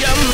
your